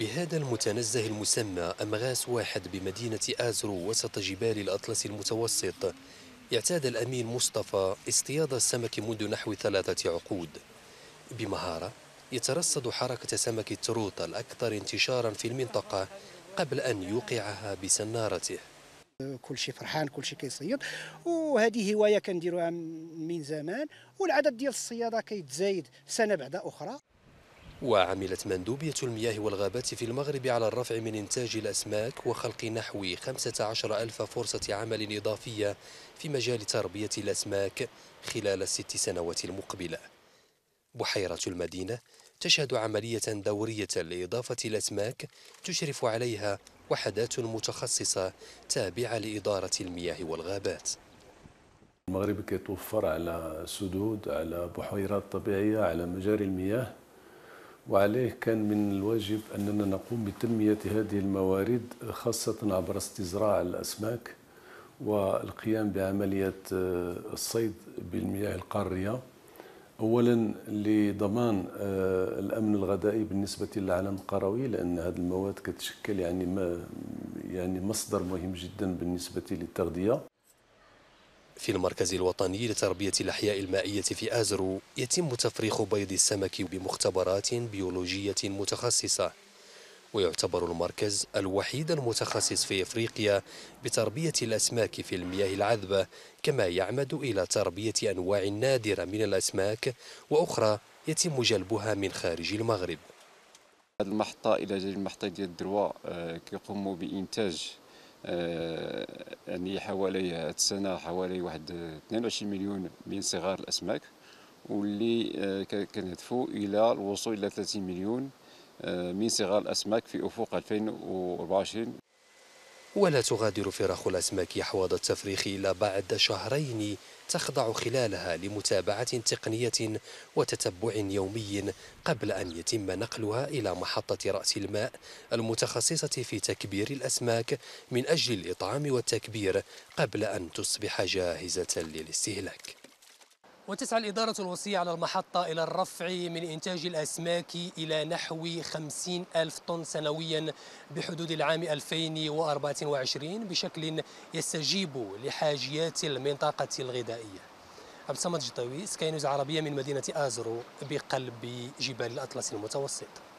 بهذا المتنزه المسمى أمغاس واحد بمدينة آزرو وسط جبال الأطلس المتوسط اعتاد الأمين مصطفى اصطياد السمك منذ نحو ثلاثة عقود. بمهارة يترصد حركة سمك التروط الأكثر انتشارا في المنطقة قبل أن يوقعها بسنارته. كل شيء فرحان كل شيء كيصيد. وهذه هواية كنديروها من زمان والعدد ديال الصيادة كيتزايد سنة بعد أخرى. وعملت مندوبية المياه والغابات في المغرب على الرفع من إنتاج الأسماك وخلق نحو 15 ألف فرصة عمل إضافية في مجال تربية الأسماك خلال الست سنوات المقبلة. بحيرة المدينة تشهد عملية دورية لإضافة الأسماك تشرف عليها وحدات متخصصة تابعة لإدارة المياه والغابات. المغرب كيتوفر على سدود على بحيرات طبيعية على مجاري المياه. وعليه كان من الواجب أننا نقوم بتنمية هذه الموارد خاصة عبر استزراع الأسماك والقيام بعملية الصيد بالمياه القارية. اولا لضمان الأمن الغذائي بالنسبة للعالم القروي لأن هذه المواد كتشكل يعني ما يعني مصدر مهم جدا بالنسبة للتغذية. في المركز الوطني لتربية الأحياء المائية في آزرو يتم تفريخ بيض السمك بمختبرات بيولوجية متخصصة ويعتبر المركز الوحيد المتخصص في إفريقيا بتربية الأسماك في المياه العذبة كما يعمد إلى تربية أنواع نادرة من الأسماك وأخرى يتم جلبها من خارج المغرب. هذه المحطة إلى جانب المحطة ديال الدروة آه، كيقوموا بإنتاج آه، يعني حوالي هذه السنة حوالي واحد 22 مليون من صغار الأسماك واللي آه، كنهدفوا إلى الوصول إلى 30 مليون من صغار الأسماك في أفق 2024 ولا تغادر فراخ الأسماك حوض التفريخ إلا بعد شهرين تخضع خلالها لمتابعة تقنية وتتبع يومي قبل أن يتم نقلها إلى محطة رأس الماء المتخصصة في تكبير الأسماك من أجل الإطعام والتكبير قبل أن تصبح جاهزة للاستهلاك. وتسعى الإدارة الوصية على المحطة إلى الرفع من إنتاج الأسماك إلى نحو 50 ألف طن سنويا بحدود العام 2024 بشكل يستجيب لحاجيات المنطقة الغذائية. عبد الصمد جطوي سكاي نيوز عربية من مدينة آزرو بقلب جبال الأطلس المتوسط.